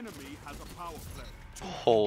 enemy has a power play. โอ้โห